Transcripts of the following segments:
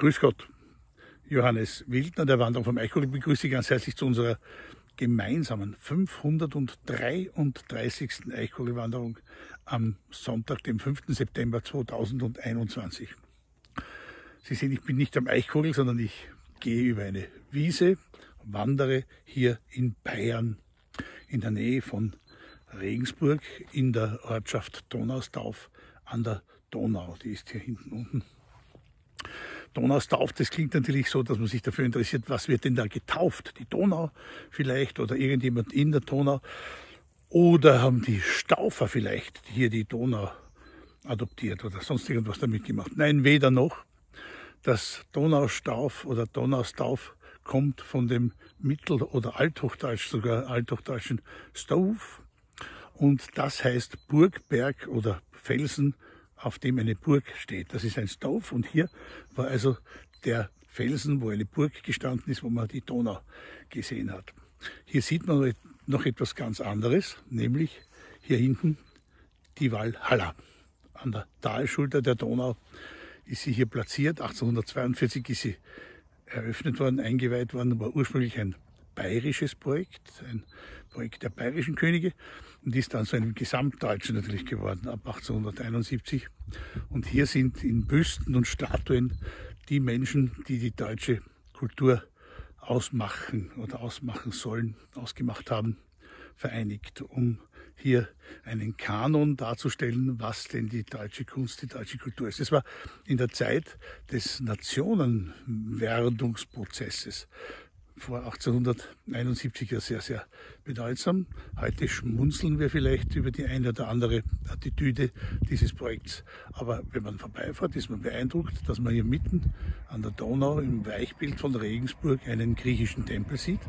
Grüß Gott, Johannes Wildner, der Wanderung vom Eichhol. Ich begrüße Sie ganz herzlich zu unserer gemeinsamen 533. Eichhole-Wanderung am Sonntag, dem 5. September 2021. Sie sehen, ich bin nicht am Eichkogel, sondern ich gehe über eine Wiese, wandere hier in Bayern, in der Nähe von Regensburg, in der Ortschaft Donaustauf an der Donau. Die ist hier hinten unten Donaustauf, das klingt natürlich so, dass man sich dafür interessiert, was wird denn da getauft? Die Donau vielleicht oder irgendjemand in der Donau? Oder haben die Staufer vielleicht hier die Donau adoptiert oder sonst irgendwas damit gemacht? Nein, weder noch. Das Donaustauf oder Donaustauf kommt von dem Mittel- oder Althochdeutsch, sogar Althochdeutschen Stove. Und das heißt Burgberg oder Felsen auf dem eine Burg steht. Das ist ein Stauf und hier war also der Felsen, wo eine Burg gestanden ist, wo man die Donau gesehen hat. Hier sieht man noch etwas ganz anderes, nämlich hier hinten die Walhalla. An der Talschulter der Donau ist sie hier platziert. 1842 ist sie eröffnet worden, eingeweiht worden, war ursprünglich ein bayerisches Projekt, ein Projekt der bayerischen Könige und ist dann zu einem Gesamtdeutschen natürlich geworden ab 1871. Und hier sind in Büsten und Statuen die Menschen, die die deutsche Kultur ausmachen oder ausmachen sollen, ausgemacht haben, vereinigt, um hier einen Kanon darzustellen, was denn die deutsche Kunst, die deutsche Kultur ist. Es war in der Zeit des Nationenwerdungsprozesses vor 1871 ja sehr, sehr bedeutsam. Heute schmunzeln wir vielleicht über die eine oder andere Attitüde dieses Projekts. Aber wenn man vorbeifährt, ist man beeindruckt, dass man hier mitten an der Donau im Weichbild von Regensburg einen griechischen Tempel sieht,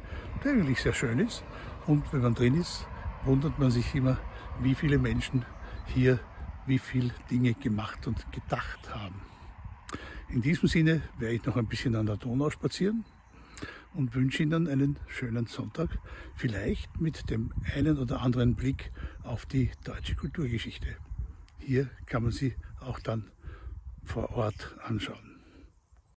der eigentlich sehr schön ist. Und wenn man drin ist, wundert man sich immer, wie viele Menschen hier wie viele Dinge gemacht und gedacht haben. In diesem Sinne werde ich noch ein bisschen an der Donau spazieren und wünsche Ihnen einen schönen Sonntag, vielleicht mit dem einen oder anderen Blick auf die deutsche Kulturgeschichte. Hier kann man sie auch dann vor Ort anschauen.